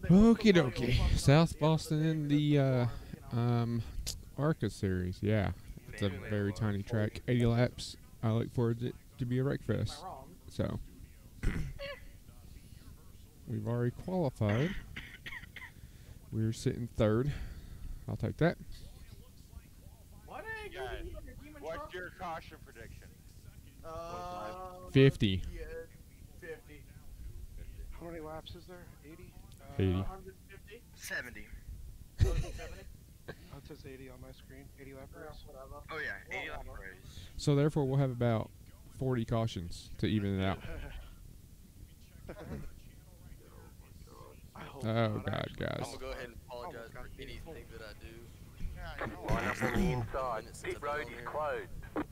Okie dokie. South Boston in the uh, um, ARCA series. Yeah, it's a very tiny track. 80 laps. I look forward to it to be a wreck fest. So we've already qualified. We're sitting third. I'll take that. What? Guys, what's your caution prediction? Uh, 50. 50. How many laps is there? 80? 80. 70. Oh, 70? It says 80 on my screen. 80 lap race. Oh yeah, 80 lap race. So therefore, we'll have about 40 cautions to even it out. I Oh God, guys. I'm gonna go ahead and apologize for anything that I do. Yeah, I know. Line up on the inside. Pit road is closed.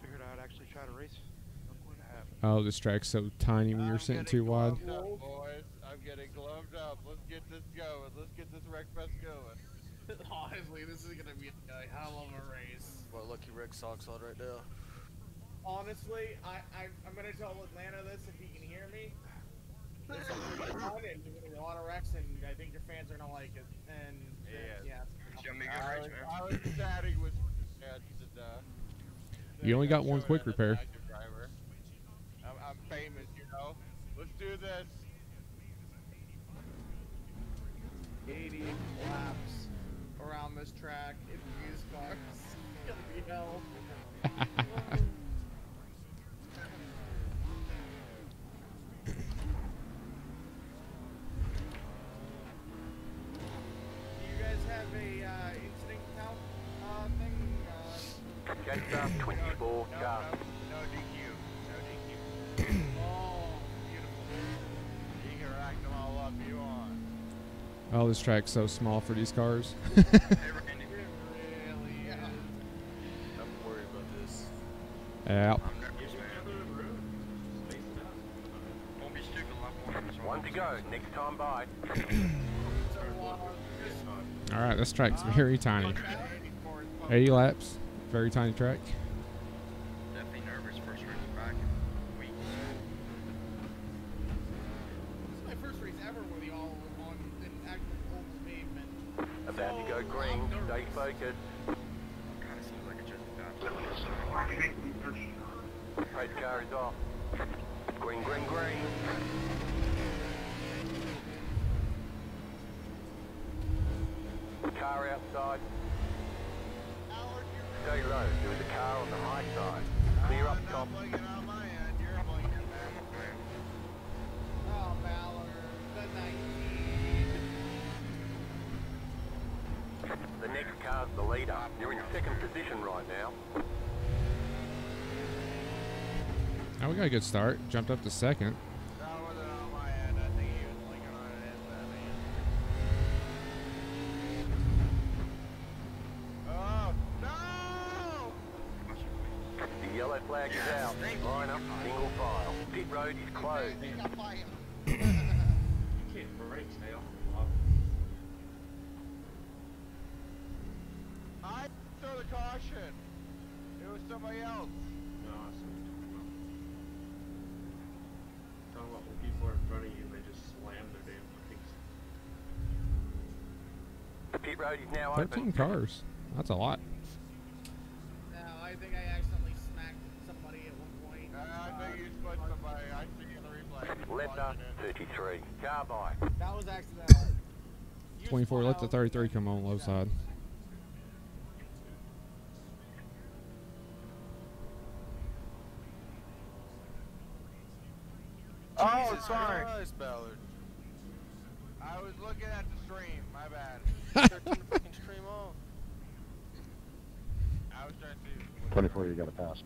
Figured I'd actually try to race. Look what happened. Oh, this track's so tiny when you're sitting too wide. gloved Up, boys. I'm getting gloved up. Let's get this going. Let's get this wreck fest going. Honestly, this is gonna be a hell of a race. Well, lucky Rick socks on right now. Honestly, I, I I'm gonna tell Atlanta this if he can hear me. This is gonna be fun and there's a lot of wrecks, and I think your fans are gonna like it. And uh, Yeah. yeah, Show me a good I race, was, man. I was chatting with Ed and, uh, You only got one quick it as an repair. I'm, I'm famous, you know. Let's do this. Laps around this track in these cars. It's gonna be hell. this track's so small for these cars. Hey, Randy. It really is. I'm worried about this. yeah. I'm nervous, man. Won't be stupid a lot more. so One to go. Next time by. All right, this track's very tiny. Fuck that, 84 is fun. 80 laps. Very tiny track. Definitely nervous first race back in weeks. This is my first race ever with y'all on an actual old pavement. About to go So, green. I'm Stay nervous. focused. Kind of seems like a just bad. Red car is off. Green, green, green. Car outside. Stay low. There is a car on the high side. Clear up I'm not top. blinking on my end. You're blinking, man. Oh, Ballard, the 19. The next car's the leader. You're in second position right now. Now we got a good start. Jumped up to second. That wasn't on my end. I think he was blinking on his end. Oh, no! The yellow flag is out. Line up, single file. Pit road is closed. I threw the caution. It was somebody else. No, I see what you're talking about. Talking about when people are in front of you, they just slam their damn brakes. The pit road is now 13 open. cars. That's a lot. Now, I think I accidentally smacked somebody at one point. Uh, I think you split somebody. I see in the replay. Left 33. Car by. That was accidental. 24. Let the 33 come on low side. Oh, Jesus sorry. Christ, Ballard. I was looking at the stream. My bad. Turn the fucking stream off. I was trying to. 24, you got to pass.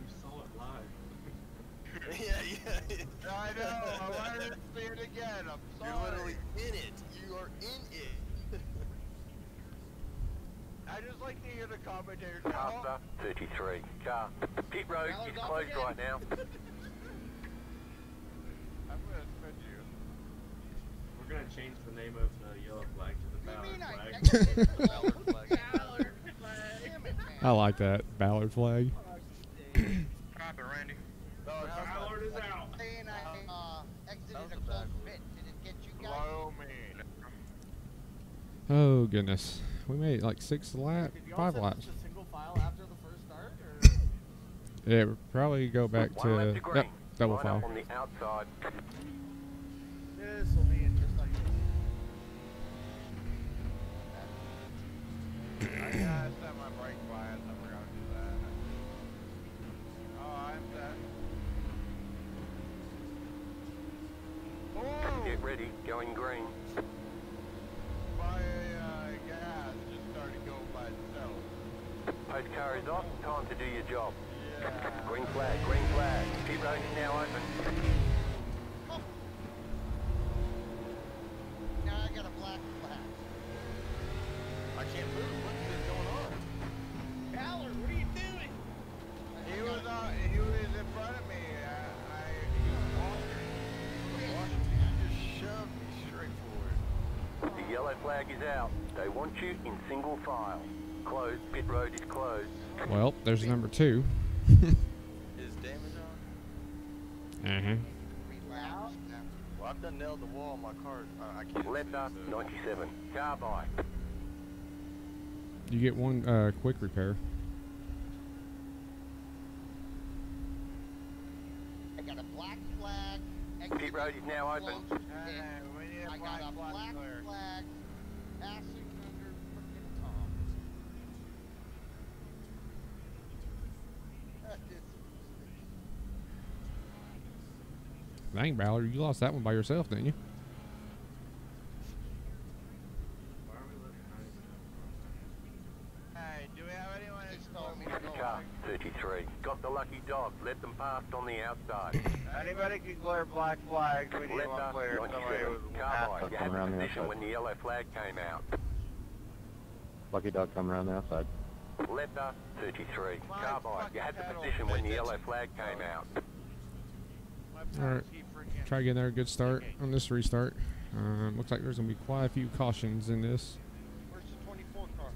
You saw it live. yeah, yeah. I know. I wanted to see it again. I'm sorry. You're literally in it. You are in it. I just like to hear the commentators. Master, 33. Car. Pit road Ballard's is closed again. right now. I'm gonna spin you. We're gonna change the name of the yellow flag to the Ballard flag. I like that Ballard flag. Copy, Randy. Ballard, is out. Oh goodness, we made like six laps, five laps. Yeah, probably go back to, to yep, double file. Get ready, going green. My uh, gas just started going by itself. Post car is off, time to do your job. Yeah. Green flag, green flag. Pit road now open. Now I got a black flag. I can't move. What is going on? Ballard, what are you doing? He was uh, he was in front of me. I, I he was walking. He was walking. He just shoved me straight forward. The yellow flag is out. They want you in single file. Closed, pit road is closed. Well, there's number two. Is damage on? Uh huh. Relax. Well, I've done nailed the wall on my car. Uh, I can't. Left up, 97. Car by. You get one uh, quick repair. I got a black flag. Pit road is now open. Hey, we need a I got a black flag Dang, Ballard, you lost that one by yourself, didn't you? Why are we letting Heisman Hey, do we have anyone Just that's told me to go. Car 33. Got the lucky dog. Let them past on the outside. Anybody can clear black flags. We need Left one up, clear. Somebody 97. who's You had around the the position outside. when the yellow flag came out. Lucky dog coming around the outside. Left up, 33. My Car by. You had the position when the yellow flag came out. My Alright. Try getting there a good start on this restart. Um, looks like there's gonna be quite a few cautions in this. Where's the 24 car?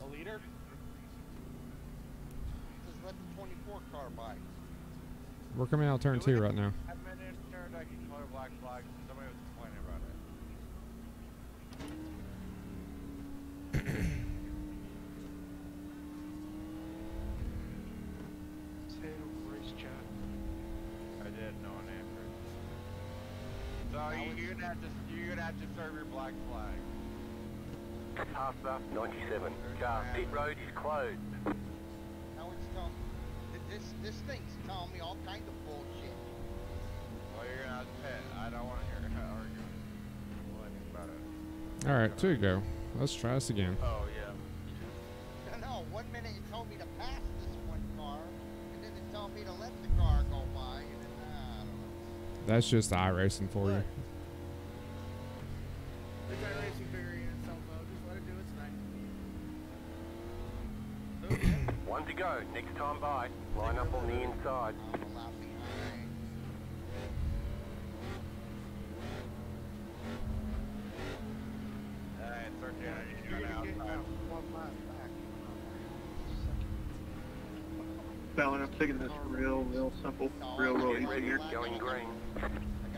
The leader? Just let the 24 car by. We're coming out of turn two right now. I've been in there that can clear black flags. Somebody was complaining about it. Say it over race chat. I did know an answer. So you, you're gonna have to you're gonna have to serve your black flag. Past up, 97. Car pit road is closed. Now it's telling this this thing's telling me all kinds of bullshit. Well, you're gonna have to pit. I don't want to hear her argue. Complaining about it. All right, two to go. Let's try this again. Oh yeah. No, no, one minute it told me to pass this one car, and then it told me to let the car go by, and then uh, I don't know. That's just iRacing for you. The guy racing figuring itself out. Just let it do its thing. One to go. Next time by. Line up on the inside. I'm a lap behind. Alright, 13. I need to go outside. Fallon, I'm taking this real, No, real, real easy here. Going green.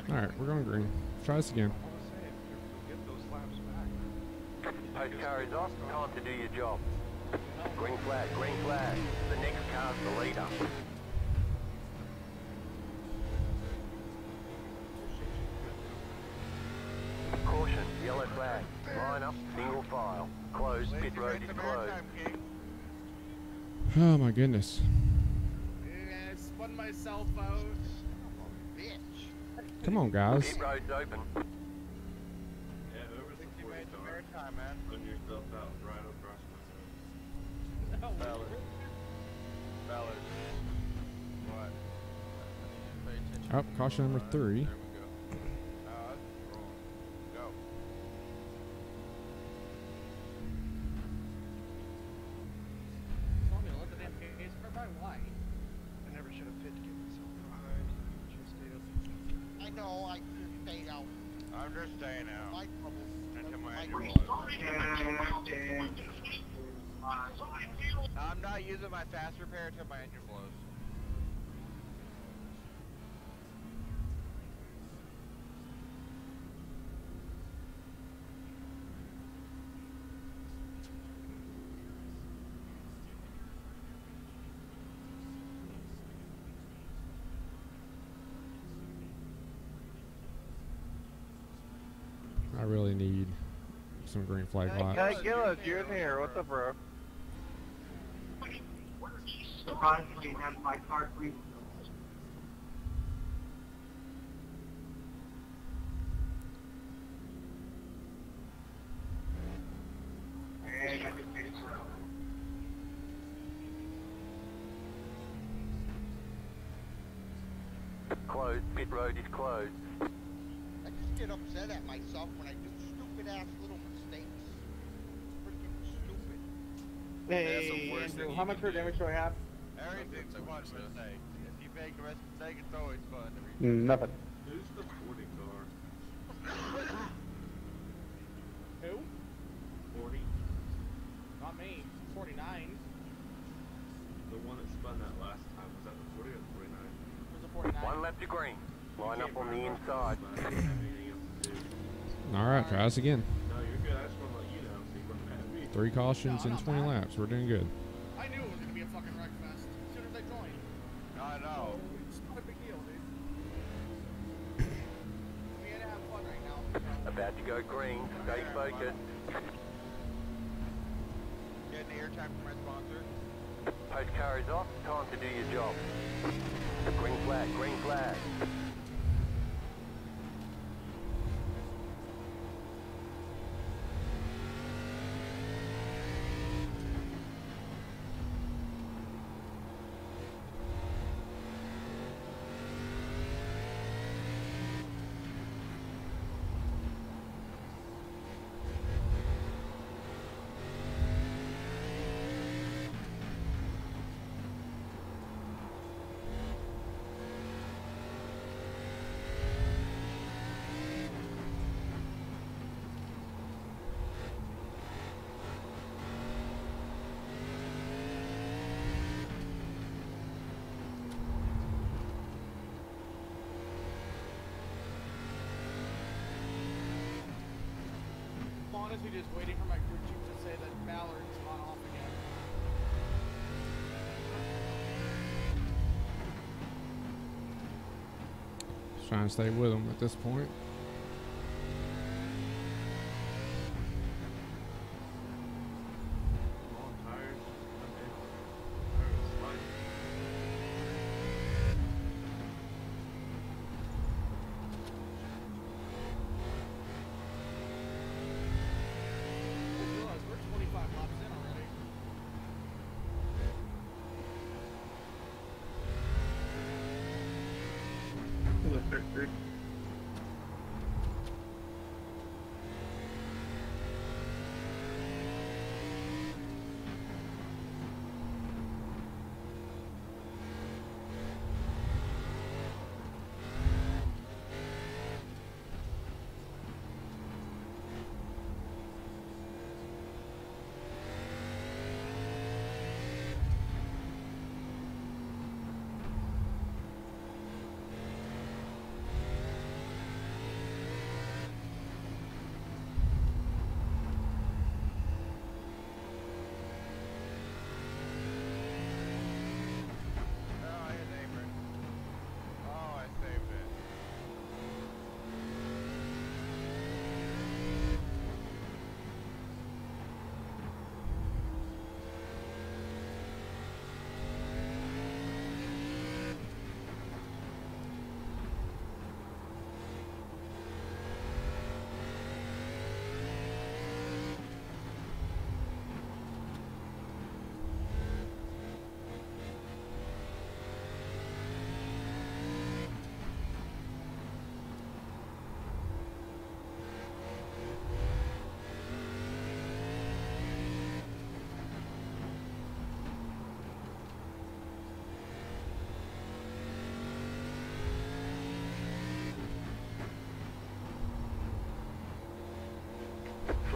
All right, we're going green. Try this again. I want to say, if you'll get those laps back. Post car is off. Time to do your job. Green flag, green flag. The next car's the leader. Caution, yellow flag. Line up, single file. Closed, pit road is closed. Oh my goodness. Yeah, I myself out. bitch. Come on, guys. Pit road's open. Yeah, whoever's the Lacey fourth Race star, Maritime, man. run yourself out right across myself. No, Ballard. Ballard. What? I need you to pay attention. Oh, caution number three. I'm not using my fast repair until my engine blows. I really need some green flag lights. Hey, Gillis, you're in here. What's up, bro? Surprisingly, has my car free. And I just made it through. Closed. Pit road is closed. I just get upset at myself when I do stupid ass little mistakes. Freaking stupid. Hey, Andrew, how much damage do I have? Everything's a fun mistake. If you make a mistake, it's always fun. Nothing. Who's the 40 car? Who? 40? Not me. 49. The one that spun that last time. Was that the 40 or the 49? Who's the 49? One left to green. Line up on the inside. But I didn't have anything else to do. All right, try us again. No, you're good. I just want to let you know so you have. Three cautions No, and 20 not. laps. We're doing good. I knew it was gonna be a fucking wreck fest as soon as I joined. I know. It's not a big deal, dude. We gotta have fun right now. About to go green. Stay focused. Getting the airtime from my sponsor. Post car is off. Time to do your job. Green flag. Green flag. Honestly just waiting for my crew chief to say that Ballard's gone off again. Just trying to stay with them at this point.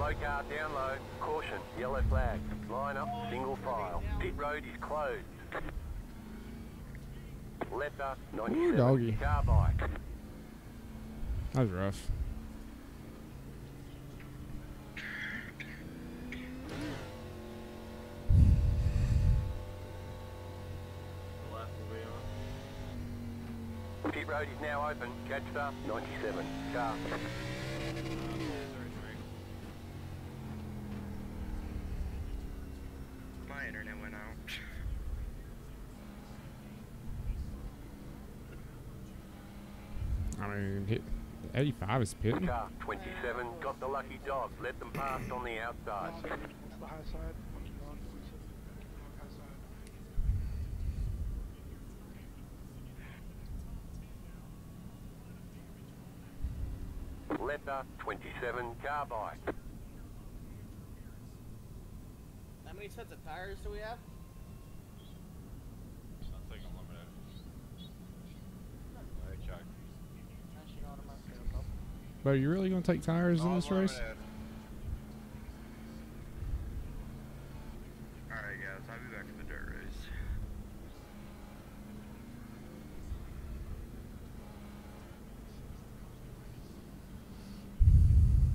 Slow car down low. Caution. Yellow flag. Line up. Single file. Pit road is closed. Left up. 97. doggy. Car bike. That was rough. The last will be on. Pit road is now open. Catch up. 97. Car. Uh, 33. Mean, hit, 85 is pitting. Car 27 got the lucky dog. Let them pass on the outside. The high side. Monkey dog. High side. Leper 27 car bike. How many sets of tires do we have? Something unlimited. Let me check. Actually, no, I'm not gonna go. But are you really going to take tires in this race? Alright guys, I'll be back for the dirt race.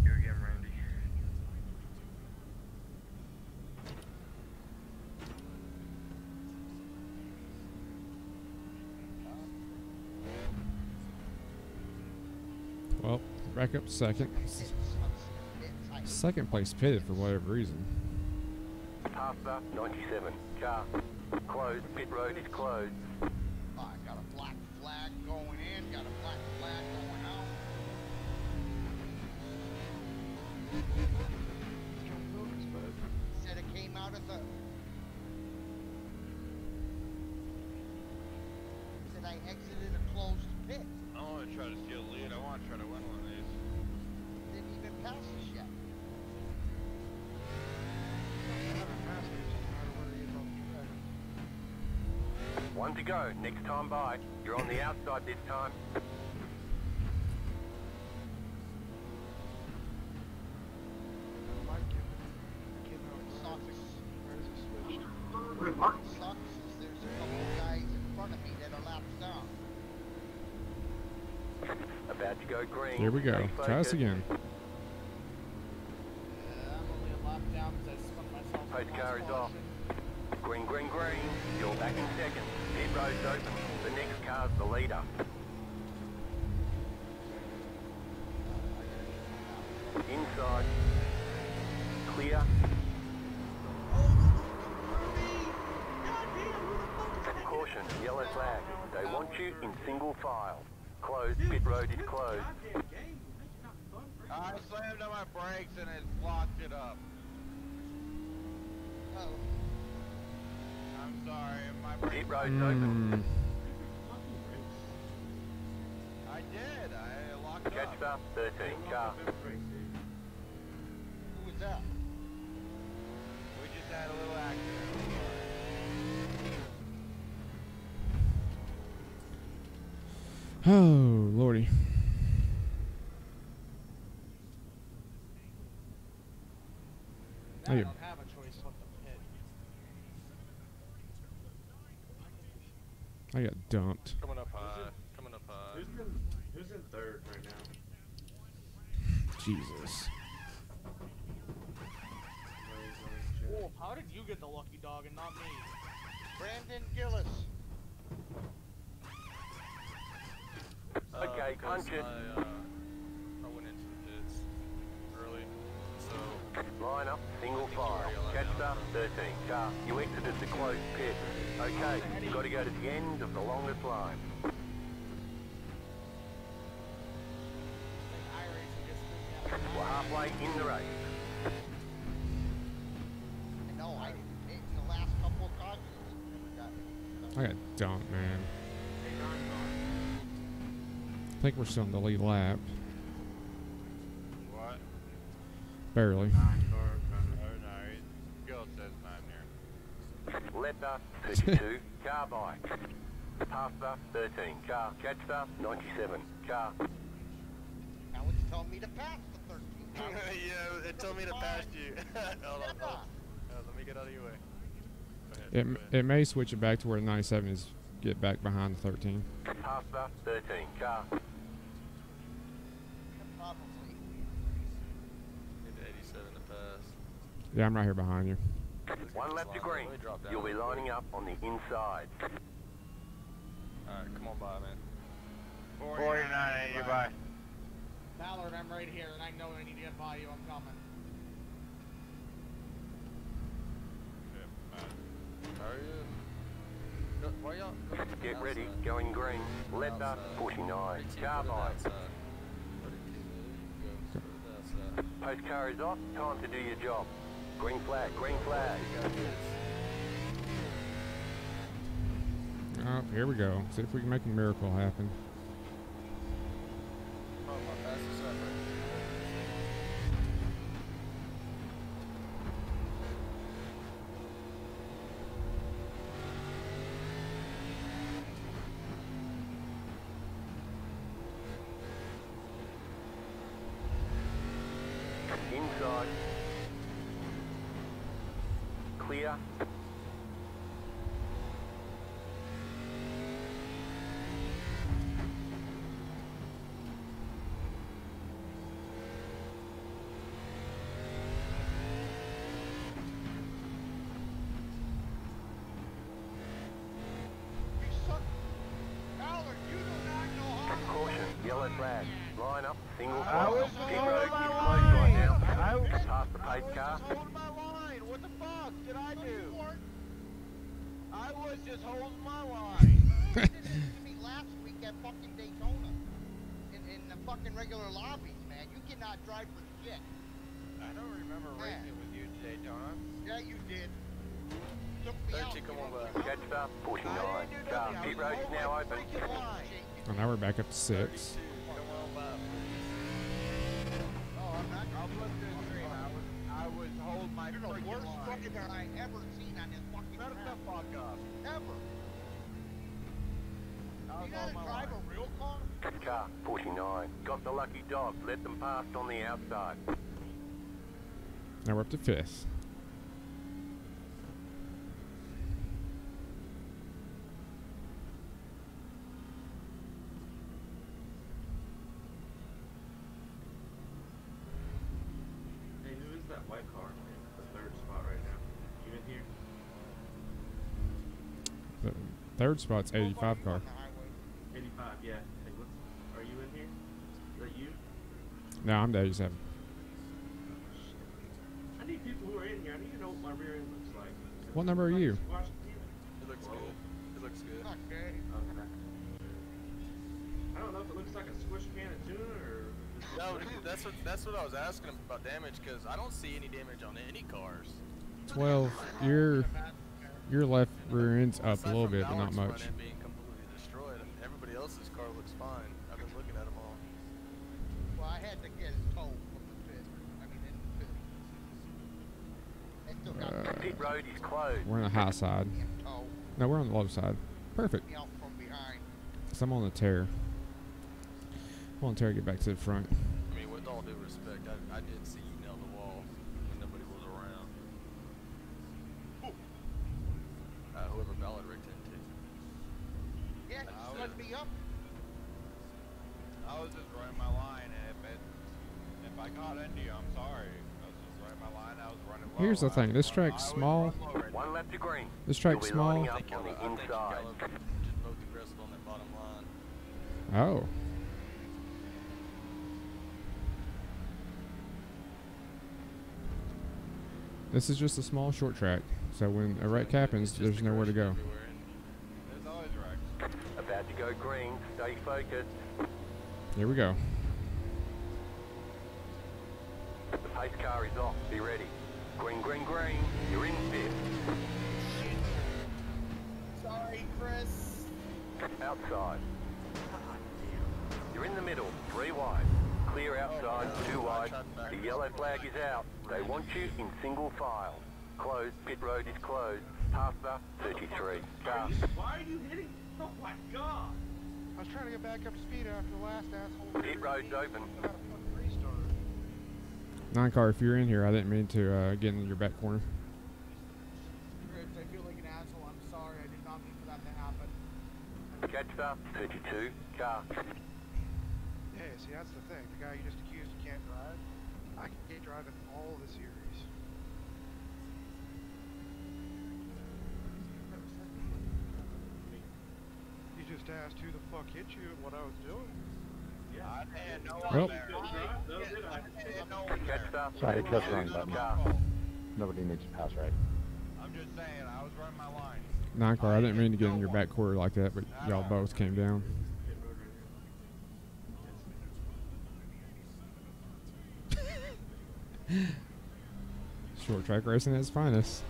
You again, Randy. Well, back up second. Second place pitted for whatever reason. Passer 97 car. Closed. Pit road is closed. One to go. Next time by. You're on the outside this time. Sucks. Wait, Mark? Sucks is there's a couple guys in front of me that are laps down. About to go green. Here we go. Stay Try us again. Uh, I'm only a lap down because I spun myself. Post car is off. Green, green, green. You're back in second. Pit road's open. The next car's the leader. Inside. Clear. Caution, yellow flag. They want you in single file. Closed, pit road is closed. I slammed on my brakes and it blocked it up. Oh, I'm sorry, my brakes. Pit road's open. Mm, I did. I locked it Catch up. up, 13 car. who was that? We just had a little accident. oh, lordy. Now I don't have a choice but to pit. I got dumped. Coming up high. Coming up high. Who's in, who's in third right now? Jesus. Wolf, how did you get the lucky dog and not me? Brandon Gillis. Okay, uh, because punch it. I, uh, I went into the pits early, so Line up, single file. Catch up, 13 car. You exited the closed pit. Okay, you've got to go to the end of the longest line. Like iRacing just threw me out of the We're halfway in the race. I know, I didn't pit in the last couple of cautions. Never got I got dumped, man. I think we're still in the lead lap. what? Barely. No, he- Gil says nine here. Leper, 32 car bike. Passer, 13 car. Catcher, 97 car. Now it's telling me to pass the 13. Yeah, it told me to pass you. hold on, hold on. Uh, let me get out of your way. Ahead, It, go m- ahead. it may switch it back to where 97 is get back behind the 13. Passer, 13 car. Probably. Need 87 to pass. Yeah, I'm right here behind you. One lap to green. You'll be lining up on the inside. Alright, come on by, man. 49, you by. Ballard, I'm right here, and I know I need to get by you. I'm coming. How are you? No, Why y'all? Get ready, going green. Letter 49. Car by. Post car is off, time to do your job. Green flag, green flag. Oh, here we go. See if we can make a miracle happen. Inside. Clear. You suck. Ballard, you do not know how to Caution, yellow flag. Line up, single I file. was Pit holding road my is closed right line. now. I was- Pass the pace I car. was holding my line. What the fuck did I do? I was just holding my line. You did to me last week at fucking Daytona. In, in the fucking regular lobbies, man. You cannot drive for shit. I don't remember Yeah. racing with you today, Donna. Yeah, you did. Took me out. Thirty, come you on know, back. you know? Catch up, I 49. didn't do Car, nothing. I pit was road is holding now my open. freaking line. And now we're back up to six. Come on back, please. Oh, I'm not. I'll put this stream. I was, I was holding my You're the freaking worst line. driver I ever seen on this fucking Shut track. the fuck up. Ever. I was You know how to holding my drive line. a real car? Car, 49. Got the lucky dog. Let them pass on the outside. Now we're up to fifth. Hey, who is that white car in the third spot right now? You in here? The third spot's 85 car. 85, yeah. Hey, what's, are you in here? Is that you? No, I'm the 87. I need people who are in here. I need to know what my rear end looks like. What number are you? Squash team? It looks good. It looks good. Okay. Okay. I don't know if it looks like a squish can of tuna or. No, that's what that's what I was asking about damage because I don't see any damage on any cars. 12. Your your left rear end's up a little bit, but not much. being completely destroyed, everybody else's car looks fine. I've been looking at them all. Well, I had to get his toe from the pit. I mean, in the pit. They still Uh, Pit road is closed. We're on the high side. No, we're on the low side. Perfect. Me from behind. So I'm on the tear. I'm on the tear. Get back to the front. I mean, with all due respect, I, I did see you nail the wall when nobody was around. Uh, whoever Ballard rigged into. Yeah, I he was- stood me up. I was just running my line, and if it, if I got into you, I'm sorry. I was just running my line. I was running low. Here's the thing, this track's small. run low right One lap to green. This track's small. up I think on y'all, the I think inside. y'all are just both aggressive on that bottom line. Oh. This is just a small short track, so when a wreck happens, there's nowhere to go. everywhere, and There's always wrecks. About to go green. Stay focused. Here we go. The pace car is off. Be ready. Green, green, green. You're in fifth. Sorry, Chris. Outside. You're in the middle. Three wide. Clear outside. Two wide. The yellow flag is out. They want you in single file. Closed. Pit road is closed. Past the 33. Car. Are you, why are you hitting? Oh my god! I was trying to get back up to speed after the last asshole. Pit road's open. I got a fucking restart. Nine car, if you're in here, I didn't mean to uh, get in your back corner. Chris, I feel like an asshole. I'm sorry. I did not mean for that to happen. Catch the 32. Car. Yeah, see, that's the thing. The guy you just accused you can't drive. I can drive driving all the series. You just asked who the fuck hit you and what I was doing. Yeah. I Well- I'm there. Good drive, though, did I? I didn't know I'm Catch there. the Sorry, just wrong 32. button. Nobody needs to pass right. I'm just saying, I was running my line. Nine car, I didn't mean to get in your back quarter like that, but y'all both came down. Short track racing at its finest.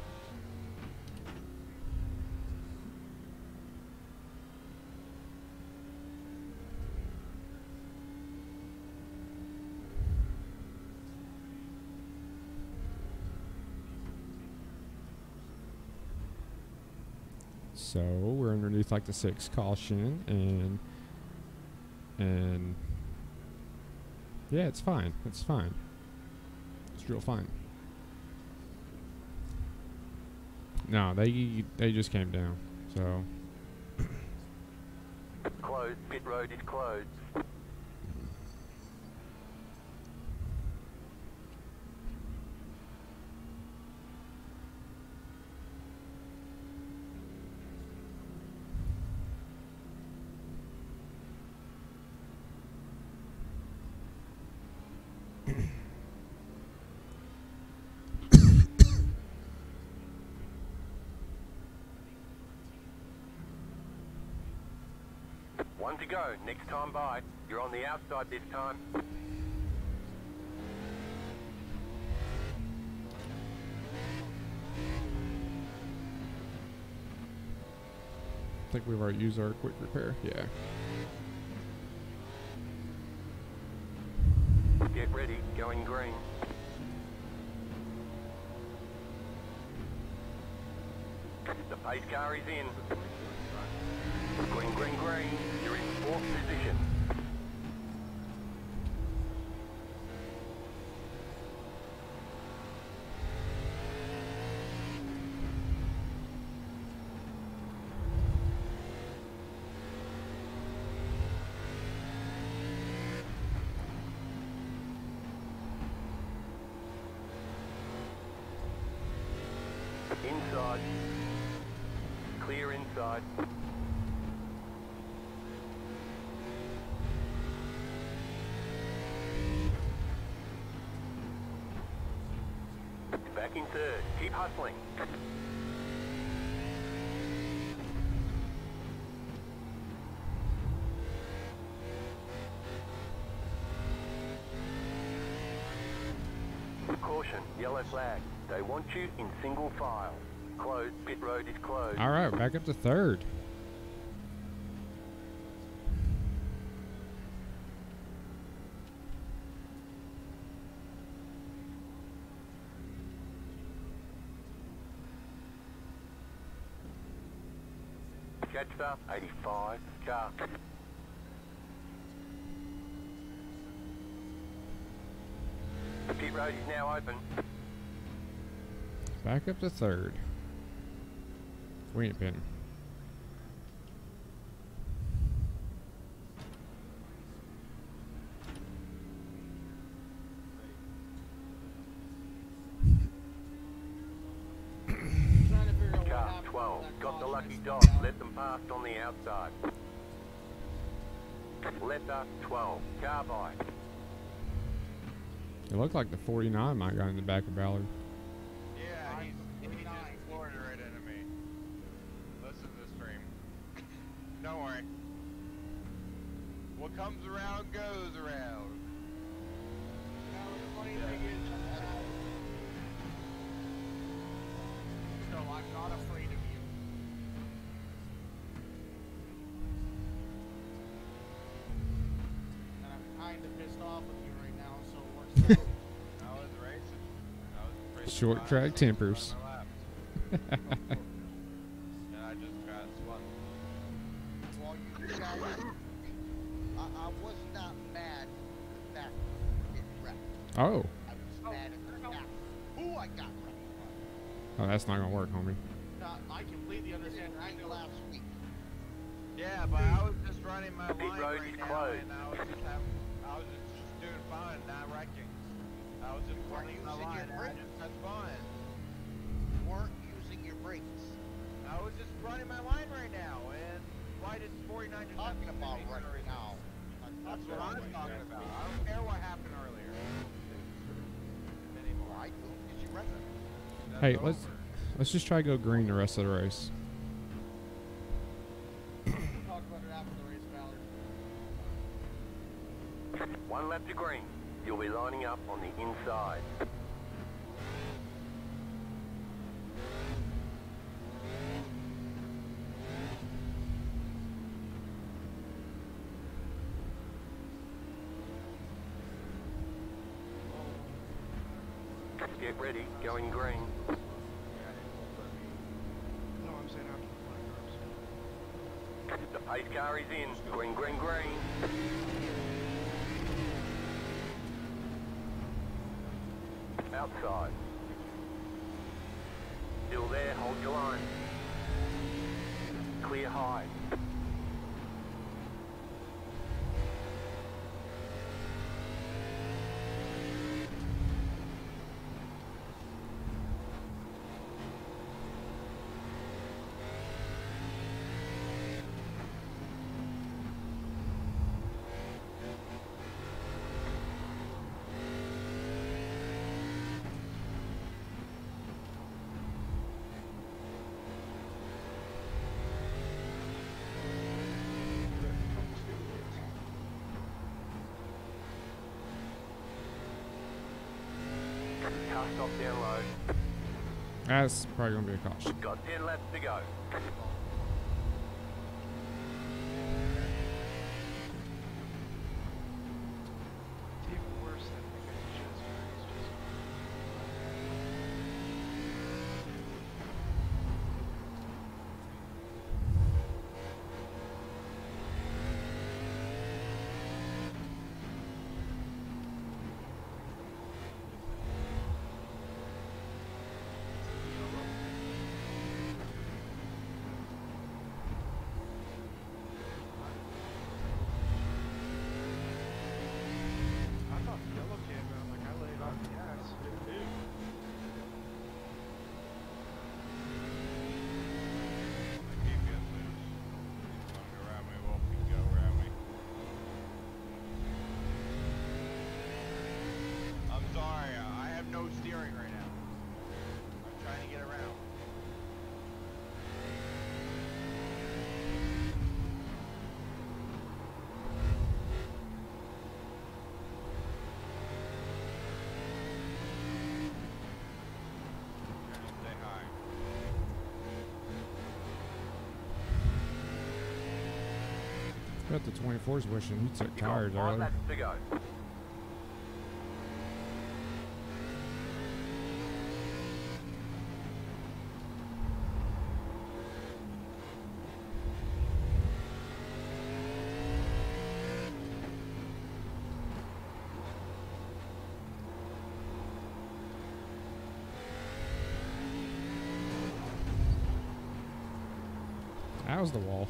So we're like the six caution and and yeah, it's fine. It's fine. It's real fine. No, they they just came down. So Closed. Pit road is closed. One to go. Next time by. You're on the outside this time. I think we've already used our quick repair. Yeah. Get ready. Going green. The pace car is in. Green, green, green. You're in fourth position. Inside. Clear inside. Back in third. Keep hustling. Caution, yellow flag. They want you in single file. Closed, pit road is closed. All right, back up to third. Jetstar, 85, car. The pit road is now open. Back up to third. We ain't been. Trying to figure out what Car happened 12, with that got the lucky dog. Let them pass on the outside. Letter 12, car by. It looked like the 49 might got in the back of Ballard. Who track tempers. wrecked. Oh. oh, that's not gonna work, homie. I completely understand your Right last week. Yeah, but I was just running my line right now, closed. and I was just having, I was just, just doing fine, not wrecking. I was just running my line, and I brakes. just had fun. You weren't using your brakes. I was just running my line right now, and why did 49 just have Talking about make right it now. I'm That's what I'm right talking now. about. I don't care what happened earlier. Anymore. I do, you wrecked it. That's Hey, let's let's just try to go green the rest of the race. race, One lap to green. You'll be lining up on the inside. Get ready, going green. No, I'm saying after the. The pace car is in. Green, green, green. Outside. Still there, hold your line. Clear high. Car stop down low. That's probably gonna be a caution. Got 10 laps to go. It's even worse than the conditions. It's just I thought the yellow came out like I laid off the gas. Keep getting loose. Don't go around me, won't be go around me. I'm sorry, uh, I have no steering right now. I'm trying to get around. Trying to stay high. Bet the 24's wishing he took tires earlier. to go. How's the wall?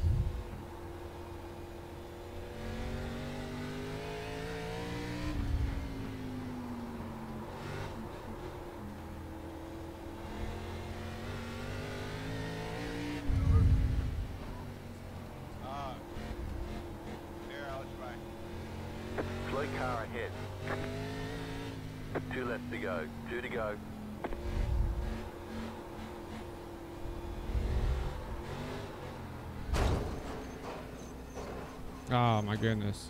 Uh, here, I'll let you back. Slow car ahead. Two laps to go. Two to go. Oh my goodness.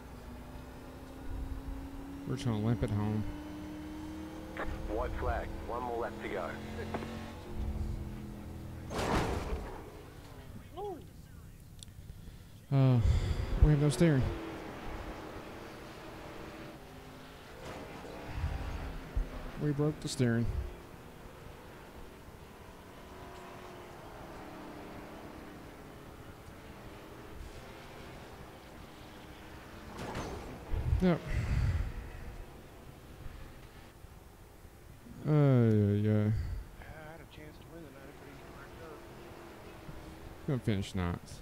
We're trying to limp it home. White flag. One more left to go. Uh, we have no steering. We broke the steering. Yep. Uh, yeah, yeah. I had a chance to win tonight if I didn't up. Gonna finish ninth.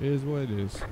It is what it is.